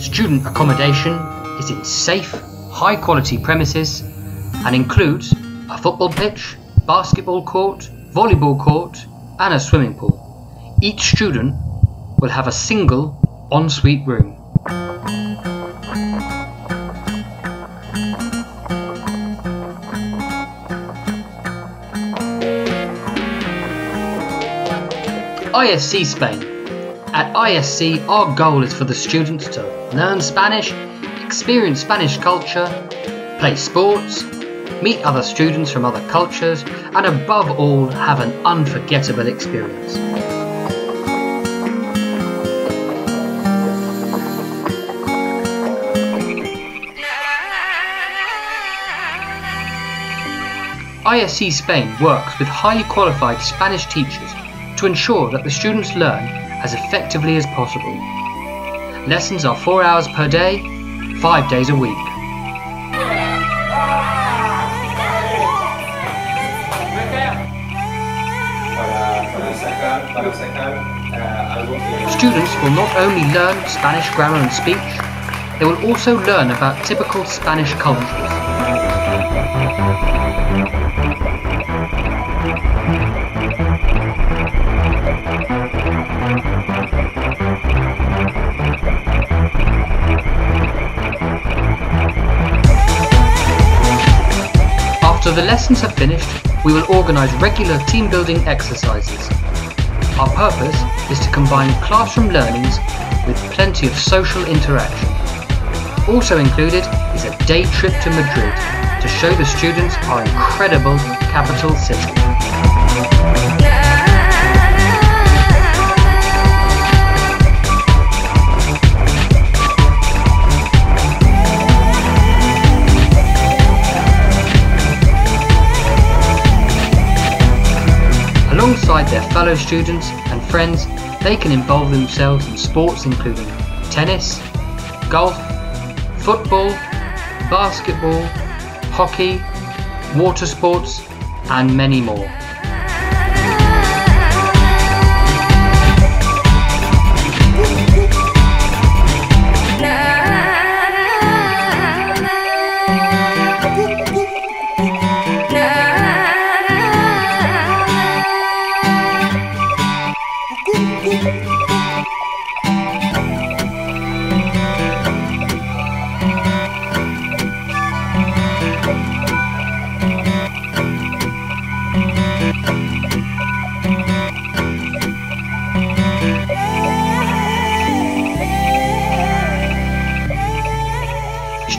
Student accommodation is in safe, high quality premises and includes a football pitch, basketball court, volleyball court, and a swimming pool. Each student will have a single ensuite room. ISC Spain. At ISC, our goal is for the students to learn Spanish, experience Spanish culture, play sports, meet other students from other cultures, and above all, have an unforgettable experience. ISC Spain works with highly qualified Spanish teachers to ensure that the students learn as effectively as possible. Lessons are four hours per day, five days a week. Students will not only learn Spanish grammar and speech, they will also learn about typical Spanish cultures. After the lessons have finished, we will organise regular team building exercises. Our purpose is to combine classroom learnings with plenty of social interaction. Also included is a day trip to Madrid to show the students our incredible capital city. Alongside their fellow students and friends, they can involve themselves in sports including tennis, golf, football, basketball, hockey, water sports, and many more.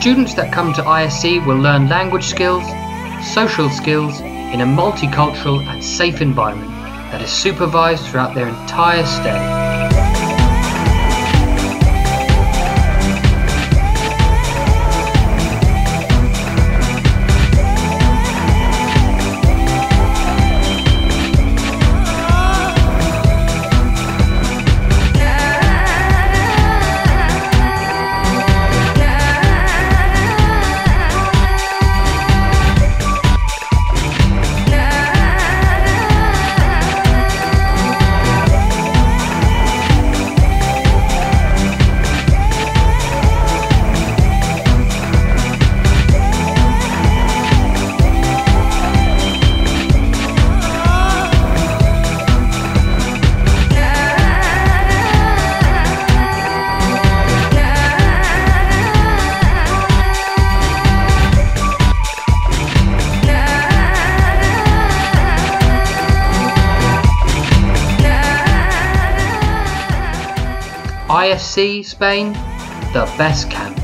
Students that come to ISC will learn language skills, social skills in a multicultural and safe environment that is supervised throughout their entire stay. ISC Spain, the best camp.